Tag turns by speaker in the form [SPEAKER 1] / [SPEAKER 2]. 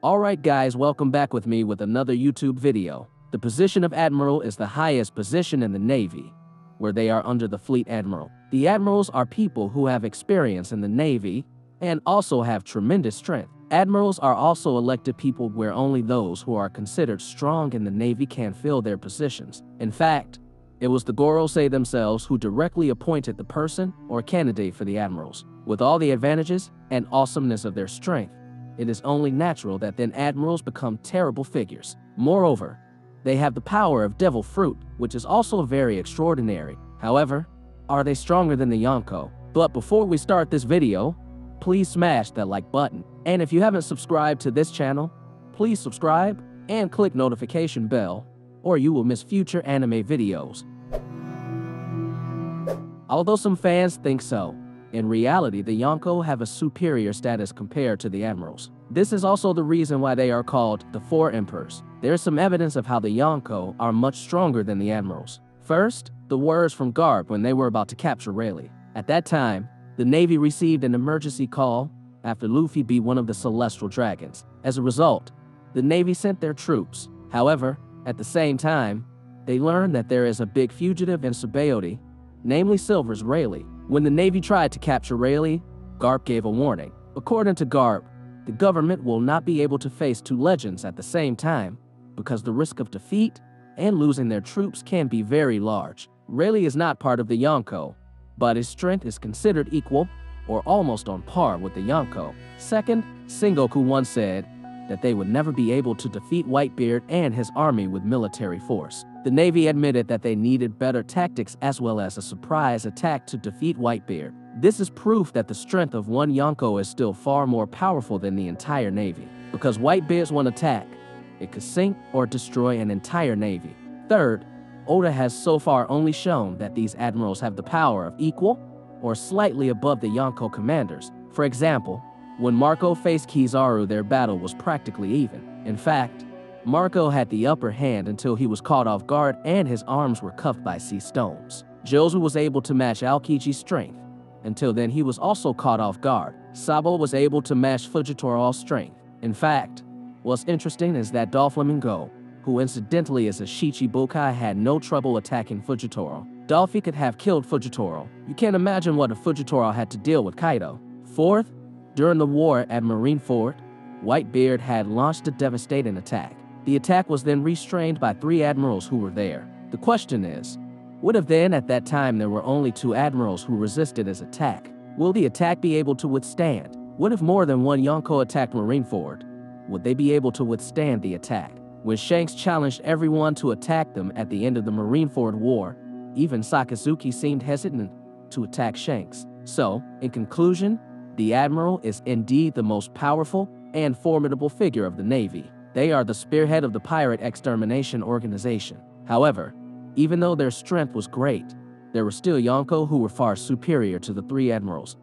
[SPEAKER 1] Alright guys, welcome back with me with another YouTube video. The position of Admiral is the highest position in the Navy, where they are under the Fleet Admiral. The Admirals are people who have experience in the Navy and also have tremendous strength. Admirals are also elected people where only those who are considered strong in the Navy can fill their positions. In fact, it was the Gorosei themselves who directly appointed the person or candidate for the admirals. With all the advantages and awesomeness of their strength, it is only natural that then admirals become terrible figures. Moreover, they have the power of devil fruit, which is also very extraordinary. However, are they stronger than the Yonko? But before we start this video, please smash that like button. And if you haven't subscribed to this channel, please subscribe and click notification bell or you will miss future anime videos. Although some fans think so, in reality the Yonko have a superior status compared to the admirals. This is also the reason why they are called the Four Emperors. There is some evidence of how the Yonko are much stronger than the admirals. First, the words from Garp when they were about to capture Rayleigh. At that time, the Navy received an emergency call after Luffy beat one of the Celestial Dragons. As a result, the Navy sent their troops. However, at the same time, they learned that there is a big fugitive in Sabaody, namely Silvers Rayleigh. When the Navy tried to capture Rayleigh, Garp gave a warning. According to Garp, the government will not be able to face two legends at the same time because the risk of defeat and losing their troops can be very large. Rayleigh is not part of the Yonko, but his strength is considered equal or almost on par with the Yonko. Second, Sengoku once said, that they would never be able to defeat Whitebeard and his army with military force. The Navy admitted that they needed better tactics as well as a surprise attack to defeat Whitebeard. This is proof that the strength of one Yonko is still far more powerful than the entire Navy. Because Whitebeard's one attack, it could sink or destroy an entire Navy. Third, Oda has so far only shown that these admirals have the power of equal or slightly above the Yonko commanders. For example, when Marco faced Kizaru, their battle was practically even. In fact, Marco had the upper hand until he was caught off guard and his arms were cuffed by sea stones. Jozu was able to match Aokiji's strength. Until then, he was also caught off guard. Sabo was able to match Fujitora's strength. In fact, what's interesting is that Doflamingo, who incidentally is a Shichibukai, had no trouble attacking Fujitora. Doffy could have killed Fujitora. You can't imagine what a Fujitora had to deal with Kaido. Fourth, during the war at Marineford, Whitebeard had launched a devastating attack. The attack was then restrained by three admirals who were there. The question is, what if then at that time there were only two admirals who resisted his attack? Will the attack be able to withstand? What if more than one Yonko attacked Marineford? Would they be able to withstand the attack? When Shanks challenged everyone to attack them at the end of the Marineford War, even Sakazuki seemed hesitant to attack Shanks. So, in conclusion, the Admiral is indeed the most powerful and formidable figure of the Navy. They are the spearhead of the pirate extermination organization. However, even though their strength was great, there were still Yonko who were far superior to the three admirals.